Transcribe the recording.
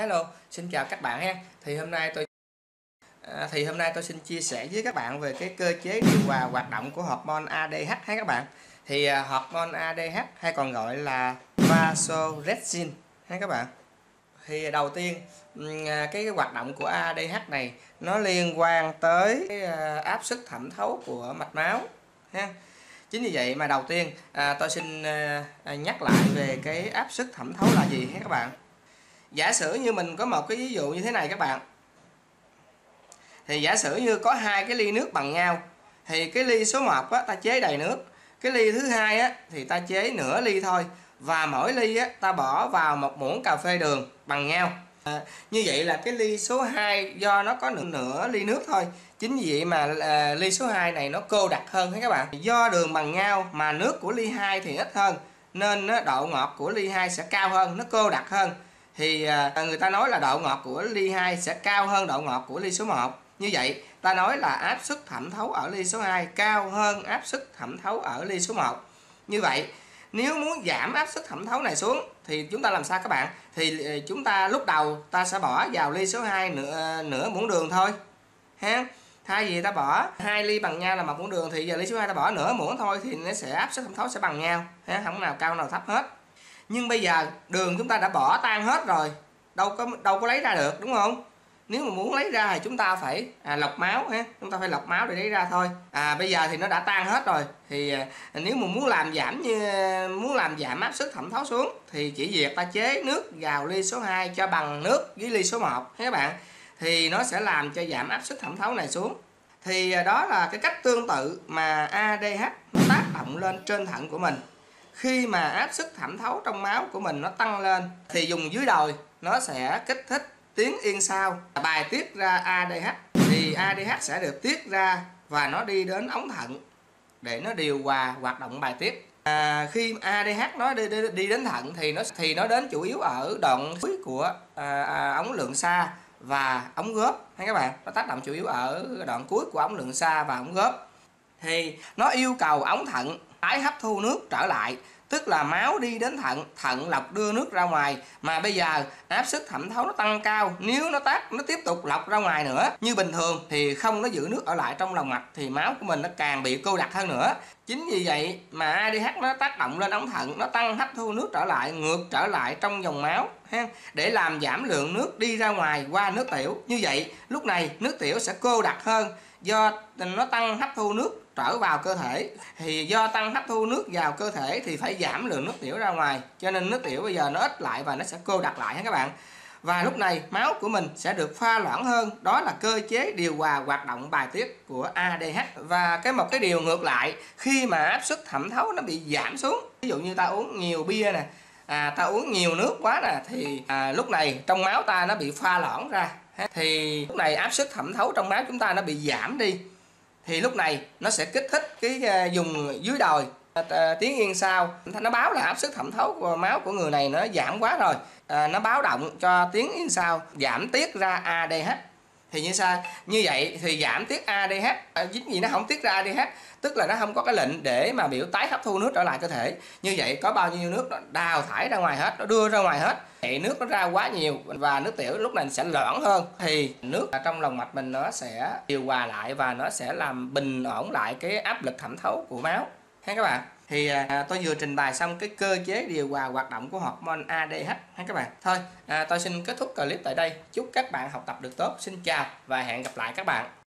Hello, xin chào các bạn ha. Thì hôm nay tôi à, thì hôm nay tôi xin chia sẻ với các bạn về cái cơ chế điều hòa hoạt động của hormone ADH hay các bạn. Thì à, hormone ADH hay còn gọi là vasopressin hay các bạn. Thì đầu tiên cái, à, cái hoạt động của ADH này nó liên quan tới cái, áp suất thẩm thấu của mạch máu ha. Chính vì vậy mà đầu tiên à, tôi xin à, à nhắc lại về cái áp suất thẩm thấu là gì hết các bạn giả sử như mình có một cái ví dụ như thế này các bạn. Thì giả sử như có hai cái ly nước bằng nhau thì cái ly số 1 á, ta chế đầy nước. Cái ly thứ hai á, thì ta chế nửa ly thôi. Và mỗi ly á, ta bỏ vào một muỗng cà phê đường bằng nhau. À, như vậy là cái ly số 2 do nó có nửa, nửa ly nước thôi. Chính vì vậy mà à, ly số 2 này nó cô đặc hơn các bạn? Do đường bằng nhau mà nước của ly 2 thì ít hơn nên độ ngọt của ly 2 sẽ cao hơn nó cô đặc hơn thì à, người ta nói là độ ngọt của ly 2 sẽ cao hơn độ ngọt của ly số 1 như vậy, ta nói là áp suất thẩm thấu ở ly số 2 cao hơn áp suất thẩm thấu ở ly số 1 như vậy, nếu muốn giảm áp suất thẩm thấu này xuống, thì chúng ta làm sao các bạn? Thì à, chúng ta lúc đầu ta sẽ bỏ vào ly số 2 nửa nửa muỗng đường thôi, ha? Thay vì ta bỏ hai ly bằng nhau là một muỗng đường thì giờ ly số 2 ta bỏ nửa muỗng thôi thì nó sẽ áp suất thẩm thấu sẽ bằng nhau, ha? Không nào, cao nào thấp hết nhưng bây giờ đường chúng ta đã bỏ tan hết rồi đâu có đâu có lấy ra được đúng không? Nếu mà muốn lấy ra thì chúng ta phải à, lọc máu ha chúng ta phải lọc máu để lấy ra thôi. À bây giờ thì nó đã tan hết rồi thì à, nếu mà muốn làm giảm như muốn làm giảm áp suất thẩm thấu xuống thì chỉ việc ta chế nước vào ly số 2 cho bằng nước với ly số 1 các bạn thì nó sẽ làm cho giảm áp suất thẩm thấu này xuống. Thì à, đó là cái cách tương tự mà ADH nó tác động lên trên thận của mình khi mà áp suất thẩm thấu trong máu của mình nó tăng lên thì dùng dưới đồi nó sẽ kích thích tuyến yên sau bài tiết ra ADH thì ADH sẽ được tiết ra và nó đi đến ống thận để nó điều hòa hoạt động bài tiết. À, khi ADH nó đi, đi, đi đến thận thì nó thì nó đến chủ yếu ở đoạn cuối của à, à, ống lượng xa và ống góp. Hay các bạn? Nó tác động chủ yếu ở đoạn cuối của ống lượng xa và ống góp thì nó yêu cầu ống thận tái hấp thu nước trở lại, tức là máu đi đến thận thận lọc đưa nước ra ngoài. Mà bây giờ áp suất thẩm thấu nó tăng cao, nếu nó tắt nó tiếp tục lọc ra ngoài nữa, như bình thường thì không nó giữ nước ở lại trong lòng mạch, thì máu của mình nó càng bị cô đặc hơn nữa. Chính vì vậy mà ADH nó tác động lên ống thận, nó tăng hấp thu nước trở lại, ngược trở lại trong dòng máu ha để làm giảm lượng nước đi ra ngoài qua nước tiểu. Như vậy, lúc này nước tiểu sẽ cô đặc hơn. Do nó tăng hấp thu nước trở vào cơ thể, thì do tăng hấp thu nước vào cơ thể thì phải giảm lượng nước tiểu ra ngoài. Cho nên nước tiểu bây giờ nó ít lại và nó sẽ cô đặc lại, ha các bạn. Và lúc này, máu của mình sẽ được pha loãng hơn. Đó là cơ chế điều hòa hoạt động bài tiết của ADH và cái một cái điều ngược lại, khi mà áp suất thẩm thấu nó bị giảm xuống, ví dụ như ta uống nhiều bia nè à, ta uống nhiều nước quá nè thì à, lúc này trong máu ta nó bị pha loãng ra thì lúc này áp suất thẩm thấu trong máu chúng ta nó bị giảm đi. Thì lúc này nó sẽ kích thích cái à, dùng dưới đồi. À, à, tiếng yên sau nó báo là áp suất thẩm thấu của máu của người này nó giảm quá rồi. À, nó báo động cho tiếng yên sau giảm tiết ra ADH thì như sao? Như vậy thì giảm tiết ADH à, chính gì nó không tiết ra ADH tức là nó không có cái lệnh để mà biểu tái hấp thu nước trở lại cơ thể. Như vậy có bao nhiêu nước nó đào thải ra ngoài hết nó đưa ra ngoài hết. Thì nước nó ra quá nhiều và nước tiểu lúc này sẽ loãng hơn. Thì nước trong lòng mạch mình nó sẽ điều hòa lại và nó sẽ làm bình ổn lại cái áp lực thẩm thấu của máu. Ha các bạn? Thì à, tôi vừa trình bày xong cái cơ chế điều hòa hoạt động của hormone ADH ha các bạn. Thôi à, tôi xin kết thúc clip tại đây. Chúc các bạn học tập được tốt. Xin chào và hẹn gặp lại các bạn.